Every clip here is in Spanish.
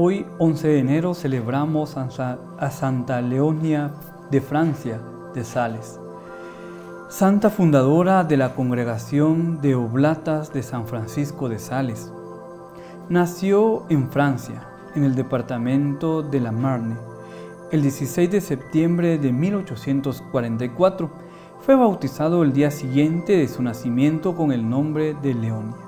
Hoy, 11 de enero, celebramos a Santa Leonia de Francia de Sales, santa fundadora de la congregación de Oblatas de San Francisco de Sales. Nació en Francia, en el departamento de la Marne, el 16 de septiembre de 1844. Fue bautizado el día siguiente de su nacimiento con el nombre de Leonia.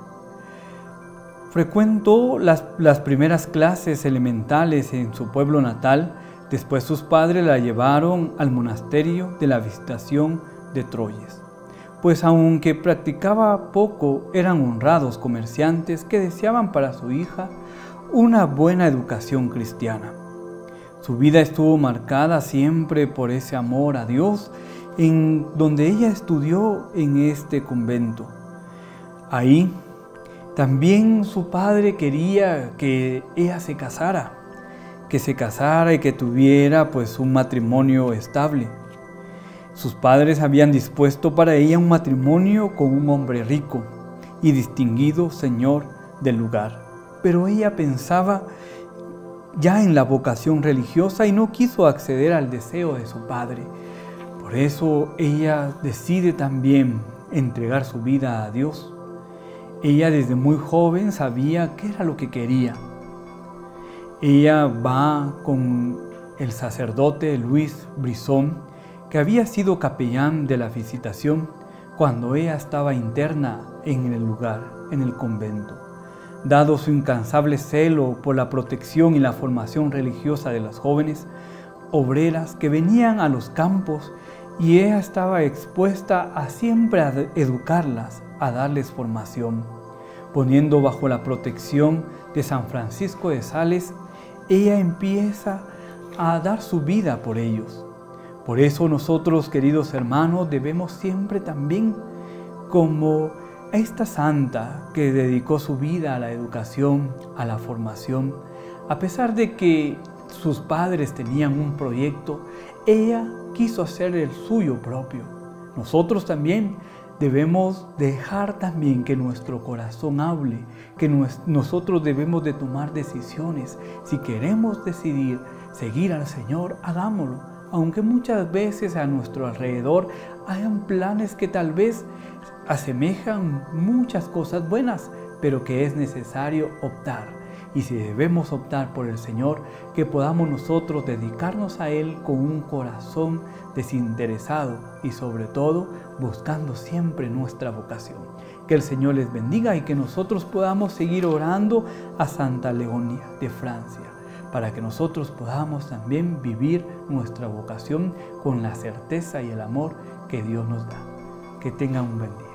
Frecuentó las, primeras clases elementales en su pueblo natal, después sus padres la llevaron al monasterio de la Visitación de Troyes, pues aunque practicaba poco, eran honrados comerciantes que deseaban para su hija una buena educación cristiana. Su vida estuvo marcada siempre por ese amor a Dios, en donde ella estudió en este convento. Ahí también su padre quería que ella se casara, que se casara y que tuviera pues un matrimonio estable. Sus padres habían dispuesto para ella un matrimonio con un hombre rico y distinguido señor del lugar. Pero ella pensaba ya en la vocación religiosa y no quiso acceder al deseo de su padre. Por eso ella decide también entregar su vida a Dios ella desde muy joven sabía qué era lo que quería. Ella va con el sacerdote Luis Brisson, que había sido capellán de la visitación cuando ella estaba interna en el lugar, en el convento. Dado su incansable celo por la protección y la formación religiosa de las jóvenes obreras que venían a los campos y ella estaba expuesta a siempre educarlas, a darles formación. Poniendo bajo la protección de San Francisco de Sales, ella empieza a dar su vida por ellos. Por eso nosotros, queridos hermanos, debemos siempre también, como esta santa que dedicó su vida a la educación, a la formación, a pesar de que sus padres tenían un proyecto, ella quiso hacer el suyo propio. Nosotros también debemos dejar también que nuestro corazón hable, que nosotros debemos de tomar decisiones. Si queremos decidir seguir al Señor, hagámoslo. Aunque muchas veces a nuestro alrededor hayan planes que tal vez asemejan muchas cosas buenas, pero que es necesario optar y si debemos optar por el Señor, que podamos nosotros dedicarnos a Él con un corazón desinteresado y sobre todo buscando siempre nuestra vocación. Que el Señor les bendiga y que nosotros podamos seguir orando a Santa Leonia de Francia, para que nosotros podamos también vivir nuestra vocación con la certeza y el amor que Dios nos da. Que tengan un buen día.